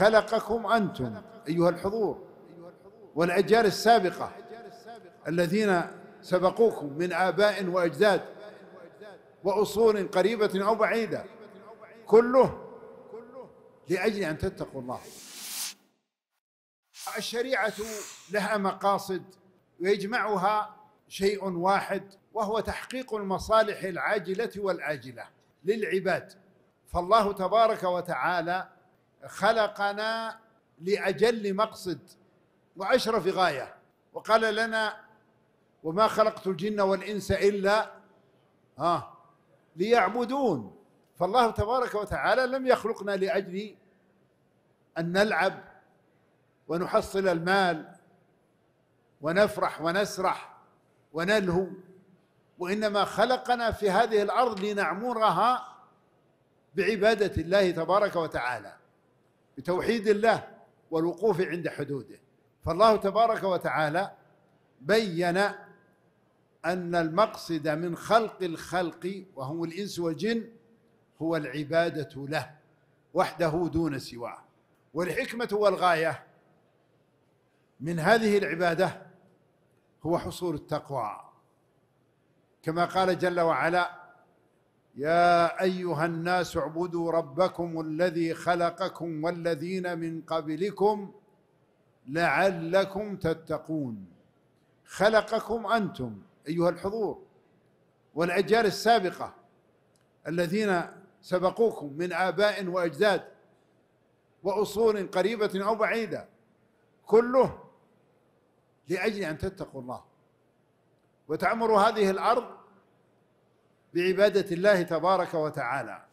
خلقكم أنتم أيها الحضور والاجيال السابقة الذين سبقوكم من آباء وأجداد وأصول قريبة أو بعيدة كله لأجل أن تتقوا الله. الشريعة لها مقاصد ويجمعها شيء واحد وهو تحقيق المصالح العاجلة والاجله للعباد. فالله تبارك وتعالى خلقنا لأجل مقصد وأشرف غاية. وقال لنا وما خلقت الجن والإنس إلا ها ليعبدون. فالله تبارك وتعالى لم يخلقنا لأجل أن نلعب ونحصل المال ونفرح ونسرح ونلهو وإنما خلقنا في هذه الأرض لنعمرها بعبادة الله تبارك وتعالى. بتوحيد الله والوقوف عند حدوده. فالله تبارك وتعالى بين أن المقصد من خلق الخلق وهم الإنس والجن هو العبادة له وحده دون سواه. والحكمة والغاية من هذه العبادة هو حصول التقوى. كما قال جل وعلا يا أيها الناس اعبدوا ربكم الذي خلقكم والذين من قبلكم لعلكم تتقون. خلقكم أنتم أيها الحضور والأجيال السابقة الذين سبقوكم من آباء وأجداد وأصول قريبة أو بعيدة كله لأجل أن تتقوا الله. وتعمروا هذه الأرض بعبادة الله تبارك وتعالى.